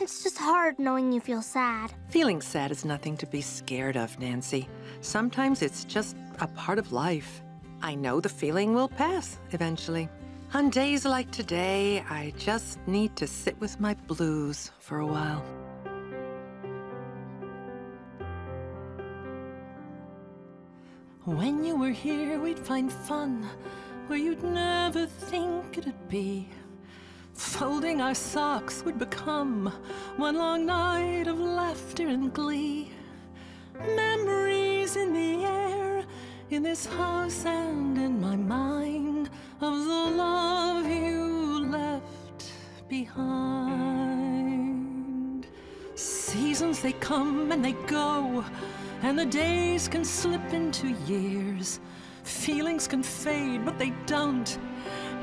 It's just hard knowing you feel sad. Feeling sad is nothing to be scared of, Nancy. Sometimes it's just a part of life. I know the feeling will pass eventually. On days like today, I just need to sit with my blues for a while. When you were here, we'd find fun where you'd never think it'd be. Folding our socks would become one long night of laughter and glee. Memories in the air, in this house and in my mind, of the love you left behind. Seasons they come and they go, and the days can slip into years. Feelings can fade, but they don't.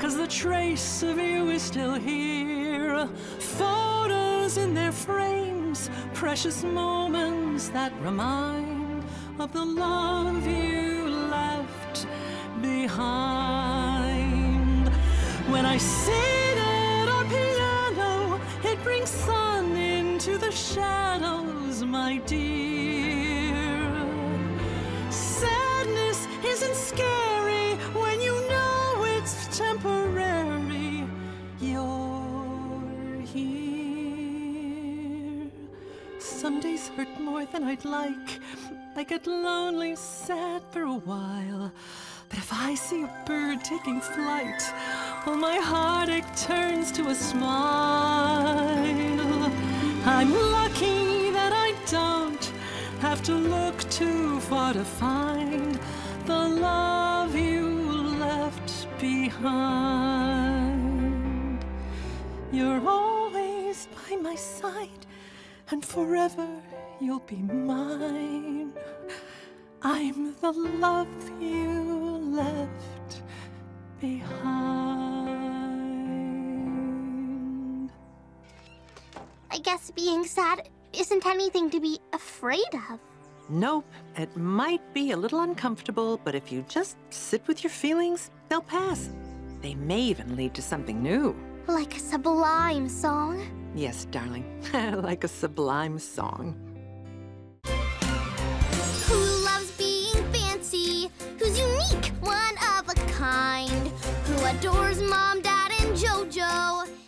Cause the trace of you is still here. Photos in their frames, precious moments that remind of the love you left behind. When I sit at our piano, it brings sun into the shadows, my dear. Some days hurt more than I'd like. I get lonely, sad for a while. But if I see a bird taking flight, well, my heartache turns to a smile. I'm lucky that I don't have to look too far to find the love you left behind. You're always by my side, and forever you'll be mine. I'm the love you left behind. I guess being sad isn't anything to be afraid of. Nope, it might be a little uncomfortable, but if you just sit with your feelings, they'll pass. They may even lead to something new. Like a sublime song. Yes, darling. like a sublime song. Who loves being fancy? Who's unique? One of a kind? Who adores mom, dad, and JoJo?